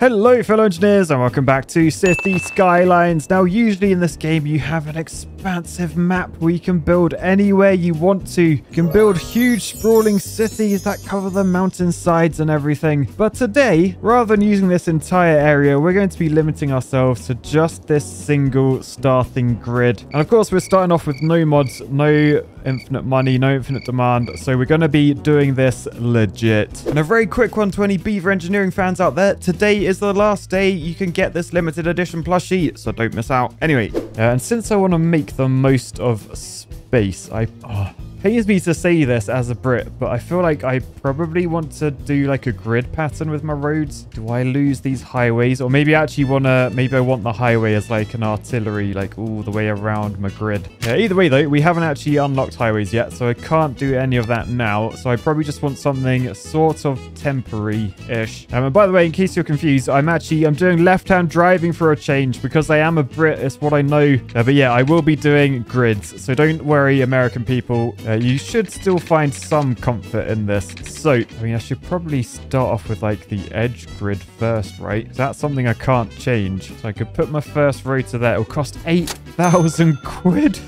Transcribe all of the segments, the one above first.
Hello fellow engineers and welcome back to City Skylines. Now usually in this game you have an expansive map where you can build anywhere you want to. You can build huge sprawling cities that cover the mountainsides and everything. But today, rather than using this entire area, we're going to be limiting ourselves to just this single starting grid. And of course we're starting off with no mods, no infinite money, no infinite demand. So we're going to be doing this legit. And a very quick one to any Beaver Engineering fans out there. Today is the last day you can get this limited edition plushie, so don't miss out. Anyway, uh, and since I want to make the most of space, I... Oh, pains me to say this as a Brit, but I feel like I probably want to do like a grid pattern with my roads. Do I lose these highways? Or maybe I actually want to, maybe I want the highway as like an artillery, like all the way around my grid. Yeah, either way though, we haven't actually unlocked highways yet, so I can't do any of that now. So I probably just want something sort of temporary-ish. Um, and by the way, in case you're confused, I'm actually, I'm doing left-hand driving for a change because I am a Brit. It's what I know. Uh, but yeah, I will be doing grids. So don't worry, American people. Uh, you should still find some comfort in this. So, I mean, I should probably start off with like the edge grid first, right? That's something I can't change. So I could put my first rotor there. It'll cost 8,000 quid.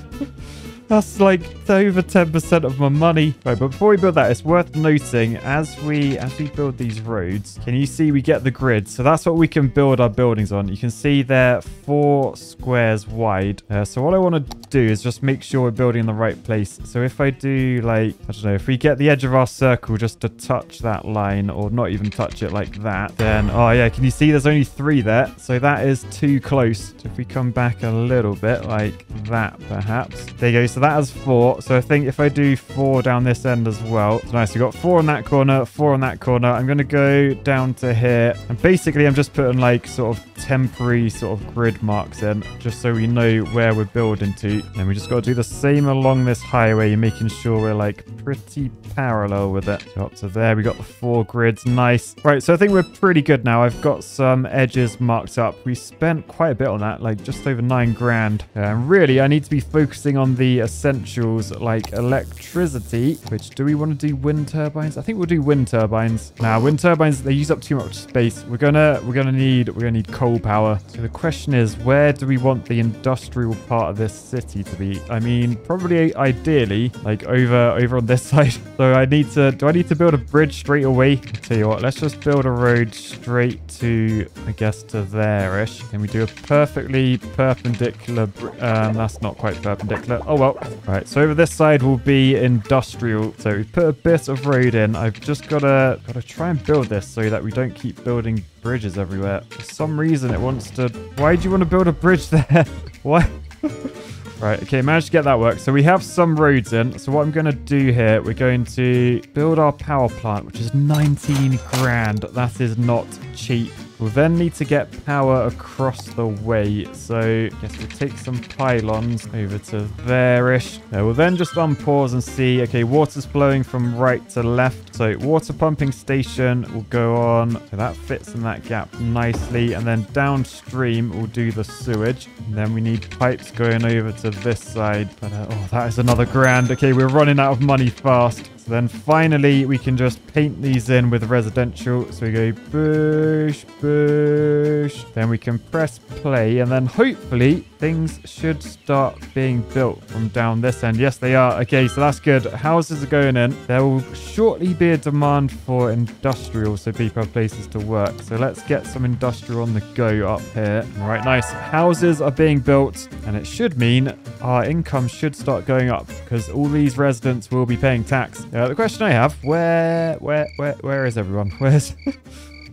That's like over 10% of my money. Right, but before we build that, it's worth noting as we as we build these roads, can you see we get the grid? So that's what we can build our buildings on. You can see they're four squares wide. Uh, so what I want to do is just make sure we're building in the right place. So if I do like, I don't know, if we get the edge of our circle just to touch that line or not even touch it like that, then, oh yeah, can you see there's only three there? So that is too close. So if we come back a little bit like that, perhaps. There you go. So that has four. So I think if I do four down this end as well, it's nice. We've got four on that corner, four on that corner. I'm going to go down to here. And basically, I'm just putting like sort of temporary sort of grid marks in, just so we know where we're building to. And we just got to do the same along this highway, making sure we're like pretty parallel with it. So up to there, we got the four grids. Nice. Right, so I think we're pretty good now. I've got some edges marked up. We spent quite a bit on that, like just over nine grand. Uh, and really, I need to be focusing on the essentials like electricity, which do we want to do wind turbines? I think we'll do wind turbines. Now, wind turbines, they use up too much space. We're gonna we're gonna need we're gonna need coal power. So the question is, where do we want the industrial part of this city to be? I mean, probably ideally like over over on this side. So I need to do I need to build a bridge straight away? I'll tell you what, let's just build a road straight to I guess to there-ish. Can we do a perfectly perpendicular um that's not quite perpendicular. Oh well. Right, so over this side will be industrial. So we put a bit of road in. I've just gotta gotta try and build this so that we don't keep building bridges everywhere. For some reason it wants to... Why do you want to build a bridge there? Why? Right, okay, managed to get that work. So we have some roads in. So what I'm going to do here, we're going to build our power plant, which is 19 grand. That is not cheap. We'll then need to get power across the way. So I guess we'll take some pylons over to there-ish. Uh, we'll then just unpause and see, okay, water's flowing from right to left. So water pumping station will go on. So that fits in that gap nicely. And then downstream, we'll do the sewage. And then we need pipes going over to this side. But, uh, oh, that is another grand. Okay, we're running out of money fast. So then finally, we can just paint these in with residential. So we go bush, bush. Then we can press play. And then hopefully things should start being built from down this end. Yes, they are. Okay, so that's good. Houses are going in. There will shortly be a demand for industrial, so people have places to work. So let's get some industrial on the go up here. All right, nice. Houses are being built, and it should mean our income should start going up because all these residents will be paying tax. Uh, the question I have, where, where, where, where is everyone? Where's...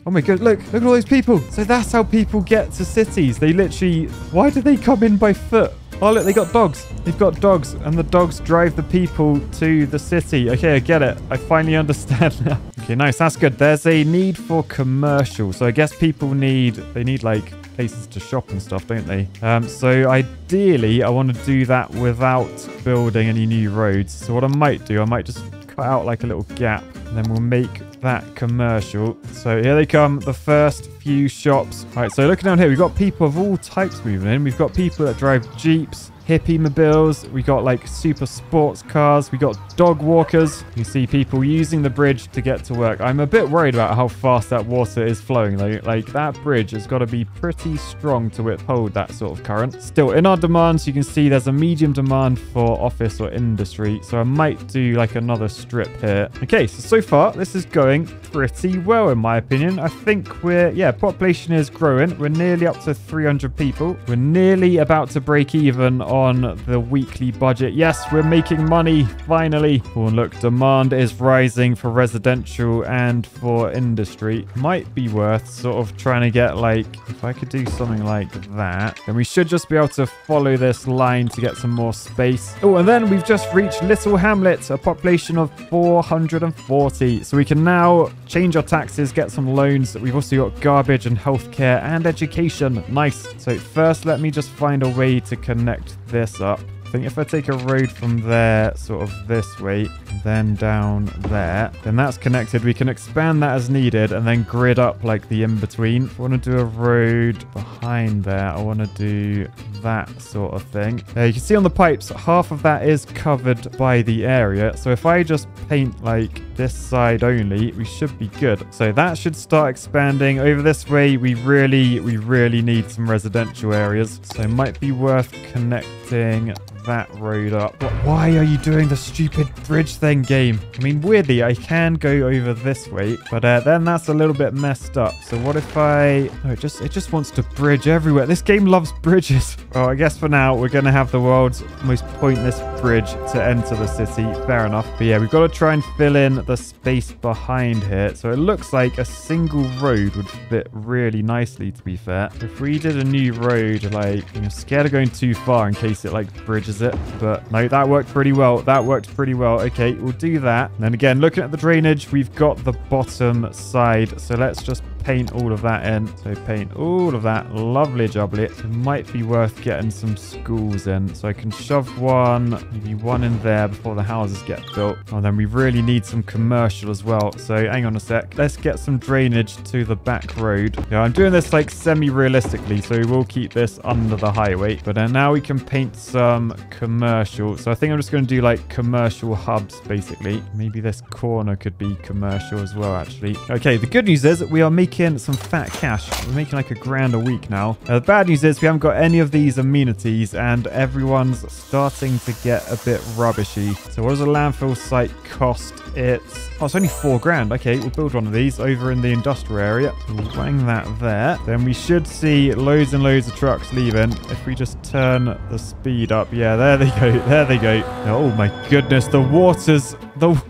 Oh my god, look, look at all those people. So that's how people get to cities. They literally, why do they come in by foot? Oh, look, they got dogs. They've got dogs, and the dogs drive the people to the city. Okay, I get it. I finally understand now. Okay, nice. That's good. There's a need for commercial. So I guess people need, they need like places to shop and stuff, don't they? Um, so ideally, I want to do that without building any new roads. So what I might do, I might just cut out like a little gap, and then we'll make that commercial. So here they come, the first few shops. All right, so looking down here, we've got people of all types moving in. We've got people that drive Jeeps, hippie mobiles. We got like super sports cars. We got dog walkers. You see people using the bridge to get to work. I'm a bit worried about how fast that water is flowing though. Like that bridge has got to be pretty strong to withhold that sort of current. Still, in our demands, you can see there's a medium demand for office or industry. So I might do like another strip here. Okay, so so far this is going pretty well in my opinion. I think we're, yeah, population is growing. We're nearly up to 300 people. We're nearly about to break even on the weekly budget. Yes, we're making money finally. Oh, look, demand is rising for residential and for industry. Might be worth sort of trying to get like, if I could do something like that, then we should just be able to follow this line to get some more space. Oh, and then we've just reached Little Hamlet, a population of 440. So we can now change our taxes, get some loans. We've also got garbage and healthcare and education. Nice. So first, let me just find a way to connect this up. I think if I take a road from there, sort of this way, then down there, then that's connected. We can expand that as needed and then grid up like the in-between. I want to do a road behind there, I want to do that sort of thing. Uh, you can see on the pipes, half of that is covered by the area. So if I just paint like this side only, we should be good. So that should start expanding. Over this way, we really, we really need some residential areas. So it might be worth connecting that road up. But why are you doing the stupid bridge thing, game? I mean, weirdly, I can go over this way, but uh, then that's a little bit messed up. So what if I... Oh, it just, it just wants to bridge everywhere. This game loves bridges. Well, I guess for now, we're going to have the world's most pointless bridge to enter the city. Fair enough. But yeah, we've got to try and fill in the space behind here. So it looks like a single road would fit really nicely, to be fair. If we did a new road, like, I'm scared of going too far in case it, like, bridges it. But no, that worked pretty well. That worked pretty well. Okay, we'll do that. And then again, looking at the drainage, we've got the bottom side. So let's just paint all of that in. So paint all of that. Lovely jubbly. It might be worth getting some schools in. So I can shove one, maybe one in there before the houses get built. Oh, then we really need some commercial as well. So hang on a sec. Let's get some drainage to the back road. Yeah, I'm doing this like semi-realistically. So we will keep this under the highway. But then now we can paint some commercial. So I think I'm just going to do like commercial hubs basically. Maybe this corner could be commercial as well actually. Okay, the good news is we are making making some fat cash. We're making like a grand a week now. Uh, the bad news is we haven't got any of these amenities and everyone's starting to get a bit rubbishy. So what does a landfill site cost? It's, oh, it's only four grand. Okay, we'll build one of these over in the industrial area. We'll bang that there. Then we should see loads and loads of trucks leaving. If we just turn the speed up. Yeah, there they go. There they go. Oh my goodness, the water's... The...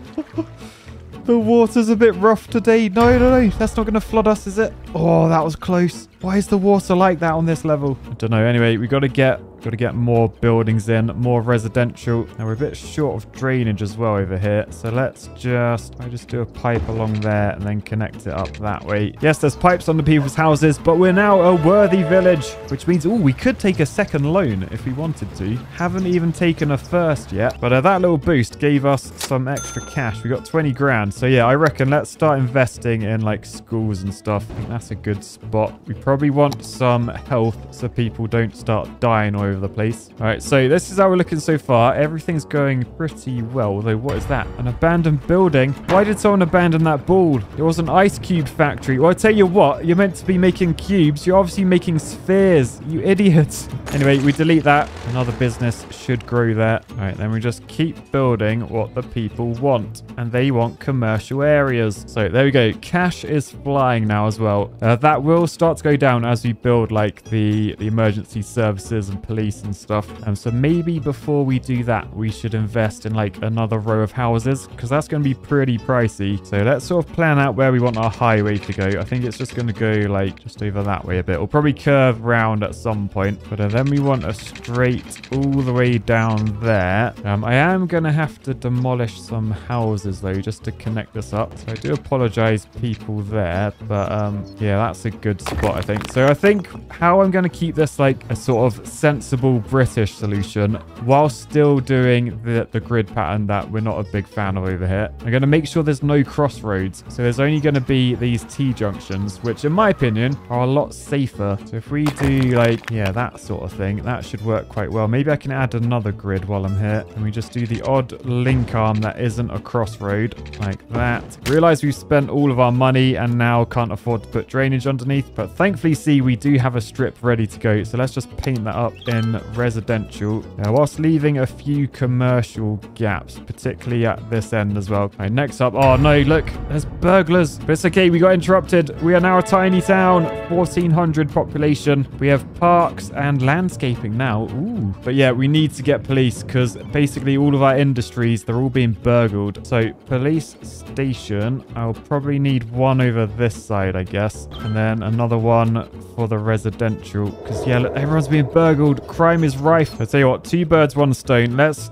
The water's a bit rough today. No, no, no. That's not going to flood us, is it? Oh, that was close. Why is the water like that on this level? I don't know. Anyway, we got to get got to get more buildings in, more residential. Now we're a bit short of drainage as well over here. So let's just I just do a pipe along there and then connect it up that way. Yes, there's pipes on the people's houses, but we're now a worthy village, which means oh, we could take a second loan if we wanted to. Haven't even taken a first yet, but uh, that little boost gave us some extra cash. We got 20 grand. So yeah, I reckon let's start investing in like schools and stuff. I think that's a good spot. We probably want some health so people don't start dying all over the place. All right, so this is how we're looking so far. Everything's going pretty well, although what is that? An abandoned building? Why did someone abandon that ball? It was an ice cube factory. Well, I tell you what, you're meant to be making cubes. You're obviously making spheres, you idiots. Anyway, we delete that. Another business should grow there. All right, then we just keep building what the people want, and they want commercial areas. So there we go. Cash is flying now as well. Uh, that will start to go down as we build like the, the emergency services and police and stuff. Um, so maybe before we do that, we should invest in like another row of houses because that's going to be pretty pricey. So let's sort of plan out where we want our highway to go. I think it's just going to go like just over that way a bit. We'll probably curve round at some point, but uh, then we want a straight all the way down there. Um, I am going to have to demolish some houses though, just to connect this up. So I do apologize people there, but um, Yeah, that's a good spot, I think. So I think how I'm going to keep this like a sort of sensible British solution while still doing the, the grid pattern that we're not a big fan of over here. I'm going to make sure there's no crossroads. So there's only going to be these T-junctions, which in my opinion are a lot safer. So if we do like, yeah, that sort of thing, that should work quite well. Maybe I can add another grid while I'm here. And we just do the odd link arm that isn't a crossroad like that. Realize we've spent all of our money and now can't afford to put drainage underneath. But thankfully, see, we do have a strip ready to go. So let's just paint that up in residential uh, whilst leaving a few commercial gaps, particularly at this end as well. Right, next up. Oh, no, look, there's burglars. But it's okay. We got interrupted. We are now a tiny town, 1,400 population. We have parks and landscaping now. Ooh. But yeah, we need to get police because basically all of our industries, they're all being burgled. So police station, I'll probably need one over this side, I guess. And then another one for the residential. Because yeah, look, everyone's being burgled. Crime is rife. I tell you what, two birds, one stone. Let's...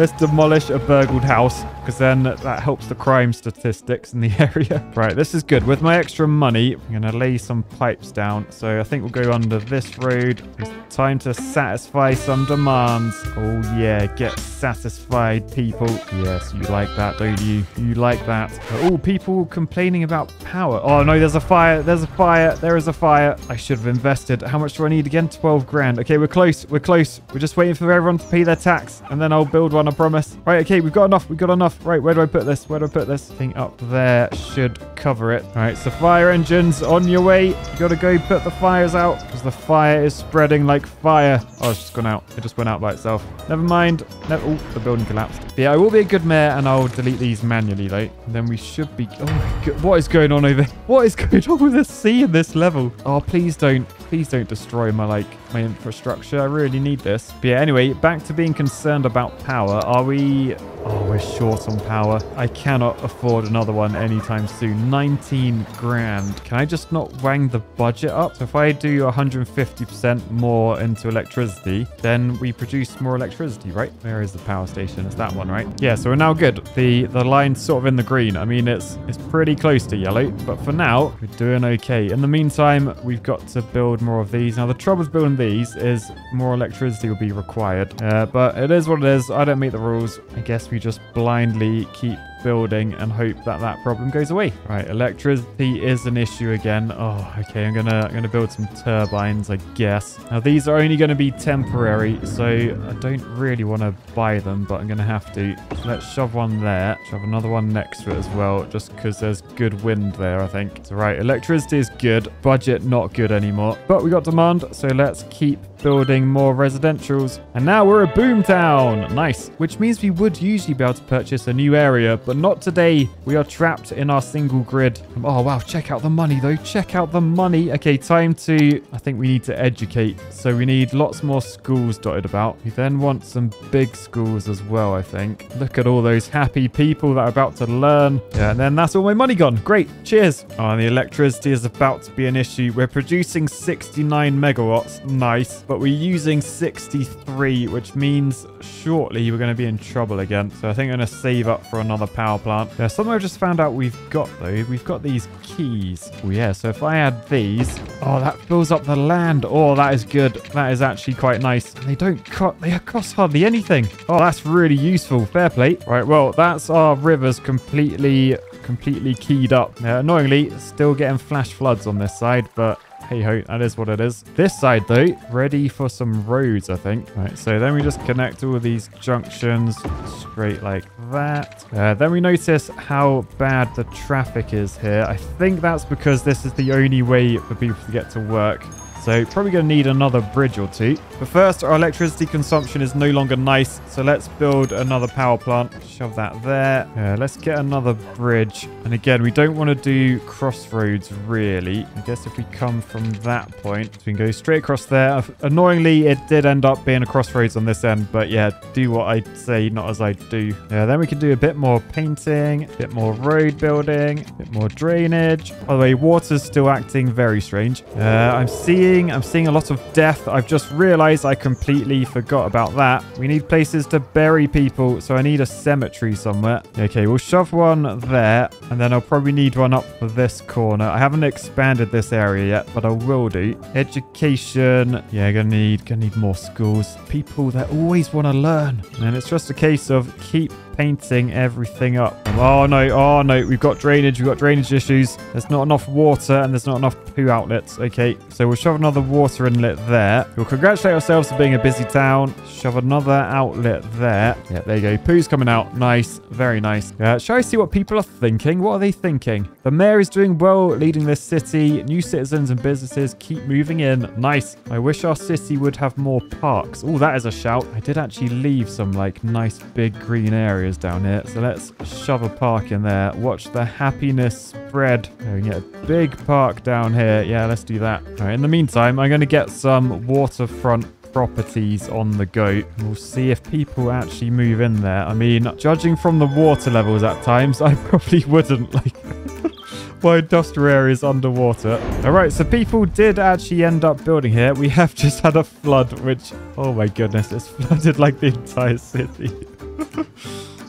Let's demolish a burgled house because then that helps the crime statistics in the area. Right, this is good. With my extra money, I'm going to lay some pipes down. So I think we'll go under this road. It's time to satisfy some demands. Oh, yeah, get satisfied, people. Yes, you like that, don't you? You like that. Oh, people complaining about power. Oh, no, there's a fire. There's a fire. There is a fire. I should have invested. How much do I need again? 12 grand. Okay, we're close. We're close. We're just waiting for everyone to pay their tax and then I'll build one, I promise. Right, okay, we've got enough. We've got enough. Right, where do I put this? Where do I put this? thing up there should cover it. All right, so fire engines on your way. You got to go put the fires out because the fire is spreading like fire. Oh, it's just gone out. It just went out by itself. Never mind. Oh, the building collapsed. But yeah, I will be a good mayor and I'll delete these manually though. And then we should be... Oh my god, what is going on over here? What is going on with the sea in this level? Oh, please don't. Please don't destroy my, like, my infrastructure. I really need this. But yeah, anyway, back to being concerned about power. Are we... Oh, we're short on power. I cannot afford another one anytime soon. 19 grand. Can I just not wang the budget up? So if I do 150% more into electricity, then we produce more electricity, right? Where is the power station? It's that one, right? Yeah, so we're now good. The the line's sort of in the green. I mean, it's it's pretty close to yellow, but for now, we're doing okay. In the meantime, we've got to build more of these. Now, the trouble with building these is more electricity will be required. Uh, but it is what it is. I don't meet the rules. I guess we just blindly keep building and hope that that problem goes away. Right, electricity is an issue again. Oh, okay, I'm gonna I'm gonna build some turbines, I guess. Now these are only gonna be temporary, so I don't really want to buy them, but I'm gonna have to. Let's shove one there, shove another one next to it as well, just because there's good wind there, I think. So right, electricity is good, budget not good anymore, but we got demand, so let's keep building more residentials. And now we're a boom town. Nice. Which means we would usually be able to purchase a new area, but not today. We are trapped in our single grid. Oh, wow. Check out the money, though. Check out the money. Okay, time to... I think we need to educate. So we need lots more schools dotted about. We then want some big schools as well, I think. Look at all those happy people that are about to learn. Yeah, and then that's all my money gone. Great. Cheers. Oh, and the electricity is about to be an issue. We're producing 69 megawatts. Nice but we're using 63, which means shortly we're going to be in trouble again. So I think I'm going to save up for another power plant. There's something I've just found out we've got, though. We've got these quays. Oh, yeah. So if I add these... Oh, that fills up the land. Oh, that is good. That is actually quite nice. They don't cut... They cost hardly anything. Oh, that's really useful. Fair play. Right, well, that's our rivers completely completely keyed up. Uh, annoyingly, still getting flash floods on this side, but hey ho, that is what it is. This side though, ready for some roads, I think. Right, so then we just connect all these junctions straight like that. Uh, then we notice how bad the traffic is here. I think that's because this is the only way for people to get to work. So probably going to need another bridge or two. But first, our electricity consumption is no longer nice. So let's build another power plant. Shove that there. Yeah, let's get another bridge. And again, we don't want to do crossroads, really. I guess if we come from that point, we can go straight across there. Uh, annoyingly, it did end up being a crossroads on this end. But yeah, do what I say, not as I do. Yeah, then we can do a bit more painting, a bit more road building, a bit more drainage. By the way, water's still acting very strange. Uh, I'm seeing seeing? I'm seeing a lot of death. I've just realized I completely forgot about that. We need places to bury people, so I need a cemetery somewhere. Okay, we'll shove one there, and then I'll probably need one up for this corner. I haven't expanded this area yet, but I will do. Education. Yeah, gonna need, gonna need more schools. People that always want to learn. And it's just a case of keep painting everything up. Oh no, oh no, we've got drainage, we've got drainage issues. There's not enough water and there's not enough poo outlets. Okay, so we'll shove another water inlet there. We'll congratulate ourselves for being a busy town. Shove another outlet there. Yeah, there you go. Poo's coming out. Nice, very nice. Uh, shall I see what people are thinking? What are they thinking? The mayor is doing well, leading this city. New citizens and businesses keep moving in. Nice. I wish our city would have more parks. Oh, that is a shout. I did actually leave some like nice big green areas areas down here. So let's shove a park in there. Watch the happiness spread. We get a big park down here. Yeah, let's do that. All right, in the meantime, I'm going to get some waterfront properties on the go. We'll see if people actually move in there. I mean, judging from the water levels at times, I probably wouldn't like... My industrial area is underwater. All right, so people did actually end up building here. We have just had a flood, which, oh my goodness, it's flooded like the entire city.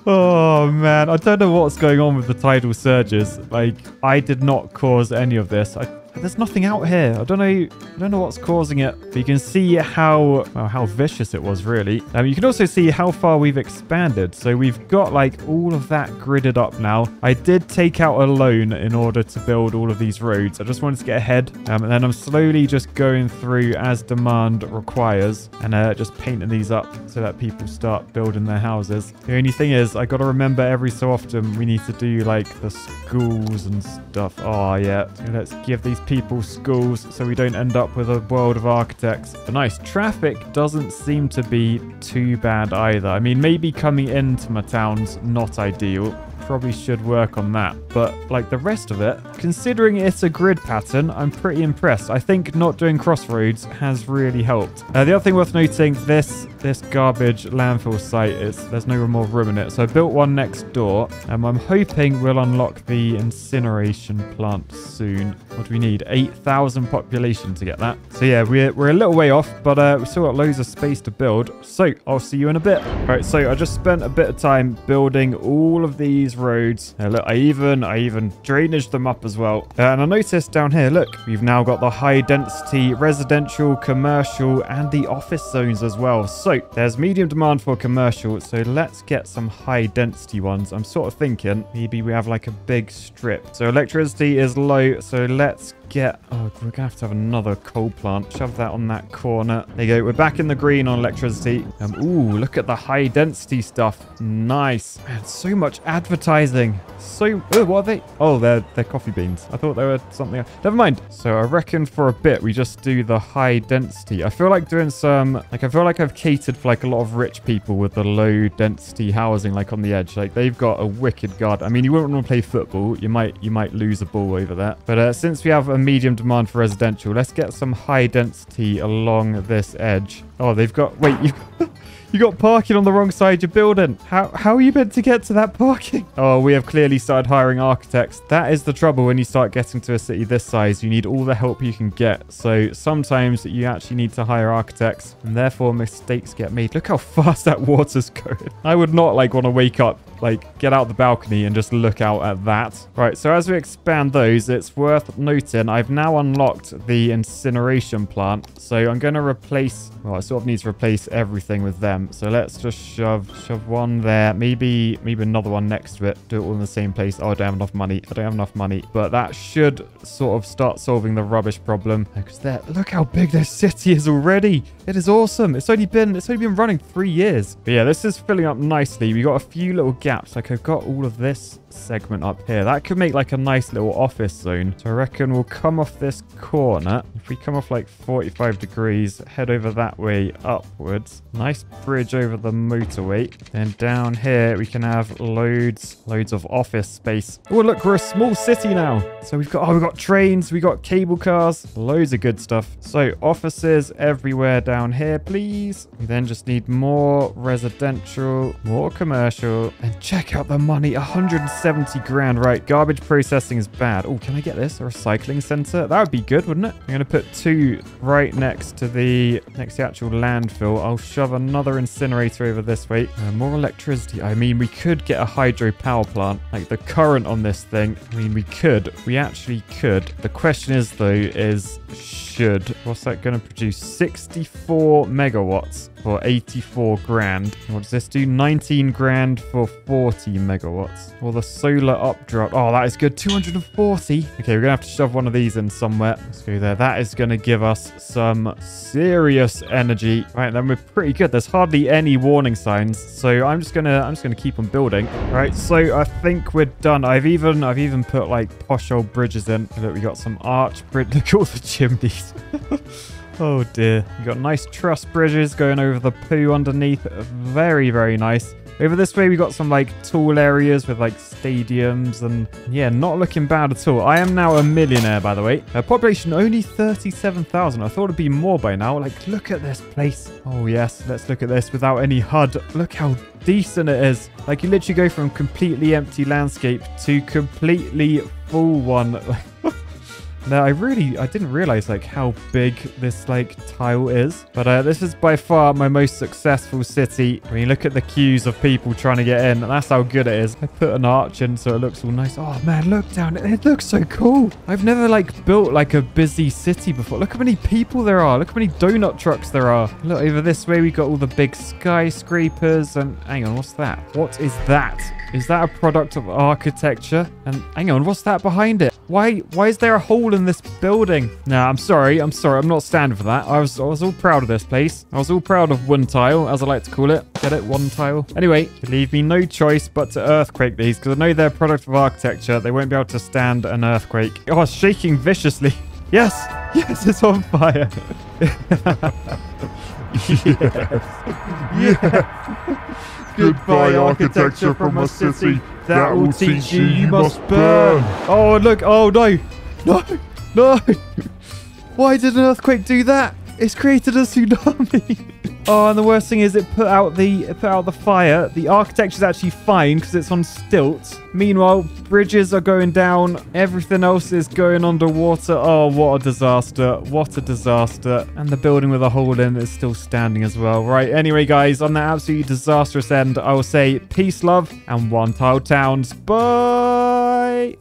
Oh man, I don't know what's going on with the tidal surges. Like, I did not cause any of this. I there's nothing out here. I don't know. I don't know what's causing it. But you can see how well, how vicious it was, really. Um, you can also see how far we've expanded. So we've got like all of that gridded up now. I did take out a loan in order to build all of these roads. I just wanted to get ahead. Um, and then I'm slowly just going through as demand requires and uh, just painting these up so that people start building their houses. The only thing is, I got to remember every so often we need to do like the schools and stuff. Oh yeah. So let's give these people schools so we don't end up with a world of architects. But nice. Traffic doesn't seem to be too bad either. I mean, maybe coming into my town's not ideal probably should work on that. But like the rest of it, considering it's a grid pattern, I'm pretty impressed. I think not doing crossroads has really helped. Uh, the other thing worth noting, this this garbage landfill site is there's no more room in it. So I built one next door. and I'm hoping we'll unlock the incineration plant soon. What do we need? 8,000 population to get that. So yeah, we're, we're a little way off, but uh, we've still got loads of space to build. So I'll see you in a bit. All right, so I just spent a bit of time building all of these roads. Uh, look, I even I even drainaged them up as well. Uh, and I noticed down here, look, we've now got the high density residential, commercial, and the office zones as well. So there's medium demand for commercial. So let's get some high density ones. I'm sort of thinking maybe we have like a big strip. So electricity is low. So let's get... Oh, we're going to have to have another coal plant. Shove that on that corner. There you go. We're back in the green on electricity. Um, ooh, look at the high density stuff. Nice. Man, so much advertising. So... Oh, what are they? Oh, they're, they're coffee beans. I thought they were something. Never mind. So I reckon for a bit, we just do the high density. I feel like doing some... Like, I feel like I've catered for, like, a lot of rich people with the low density housing, like, on the edge. Like, they've got a wicked guard. I mean, you wouldn't want to play football. You might, you might lose a ball over that. But uh, since we have a medium demand for residential. Let's get some high density along this edge. Oh, they've got... Wait, you... You got parking on the wrong side of your building. How, how are you meant to get to that parking? Oh, we have clearly started hiring architects. That is the trouble when you start getting to a city this size. You need all the help you can get. So sometimes you actually need to hire architects and therefore mistakes get made. Look how fast that water's going. I would not like want to wake up like get out the balcony and just look out at that. Right, so as we expand those, it's worth noting I've now unlocked the incineration plant. So I'm going to replace, well, I sort of need to replace everything with them. Um, so let's just shove shove one there. Maybe maybe another one next to it. Do it all in the same place. Oh, I don't have enough money. I don't have enough money. But that should sort of start solving the rubbish problem. Because there, look how big this city is already. It is awesome. It's only been it's only been running three years. But yeah, this is filling up nicely. We got a few little gaps. Like I've got all of this segment up here. That could make like a nice little office zone. So I reckon we'll come off this corner. If we come off like 45 degrees, head over that way upwards. Nice bridge over the motorway. Then down here, we can have loads, loads of office space. Oh, look, we're a small city now. So we've got, oh, we've got trains, we've got cable cars, loads of good stuff. So offices everywhere down here, please. We then just need more residential, more commercial, and check out the money, 170 grand. Right, garbage processing is bad. Oh, can I get this? A recycling center? That would be good, wouldn't it? I'm going to put two right next to the, next to the actual landfill. I'll shove another incinerator over this way. Uh, more electricity. I mean, we could get a hydro power plant. Like the current on this thing, I mean, we could. We actually could. The question is, though, is should. What's that going to produce? 64 megawatts for 84 grand. What does this do? 19 grand for 40 megawatts. Or the solar updraft. Oh, that is good. 240. Okay, we're going to have to shove one of these in somewhere. Let's go there. That is going to give us some serious energy. Right, then we're pretty good. There's hardly any warning signs. So I'm just going to I'm just going to keep on building. Right, so I think we're done. I've even I've even put like posh old bridges in. Look, we got some arch bridge. Look at all the chimneys. Oh dear. You got nice truss bridges going over the poo underneath. Very, very nice. Over this way, we got some like tall areas with like stadiums and yeah, not looking bad at all. I am now a millionaire, by the way. A population only 37,000. I thought it'd be more by now. Like, look at this place. Oh yes, let's look at this without any HUD. Look how decent it is. Like you literally go from completely empty landscape to completely full one. Now, I really, I didn't realize like how big this like tile is, but uh, this is by far my most successful city. I mean, look at the queues of people trying to get in, that's how good it is. I put an arch in so it looks all nice. Oh man, look down. It looks so cool. I've never like built like a busy city before. Look how many people there are. Look how many donut trucks there are. Look over this way, we got all the big skyscrapers and hang on, what's that? What is that? Is that a product of architecture? And hang on, what's that behind it? Why why is there a hole in this building? Nah, I'm sorry. I'm sorry. I'm not standing for that. I was I was all proud of this place. I was all proud of one tile, as I like to call it. Get it? One tile. Anyway, leave me no choice but to earthquake these because I know they're a product of architecture. They won't be able to stand an earthquake. Oh, shaking viciously. Yes. Yes, it's on fire. yes. yes. Goodbye, architecture from a city. That will teach you you must burn. Oh, look. Oh, no. No. No. Why did an earthquake do that? It's created a tsunami. oh, and the worst thing is it put out the it put out the fire. The architecture's actually fine because it's on stilts. Meanwhile, bridges are going down. Everything else is going underwater. Oh, what a disaster. What a disaster. And the building with a hole in is still standing as well. Right, anyway, guys, on that absolutely disastrous end, I will say peace, love, and one tile towns. Bye!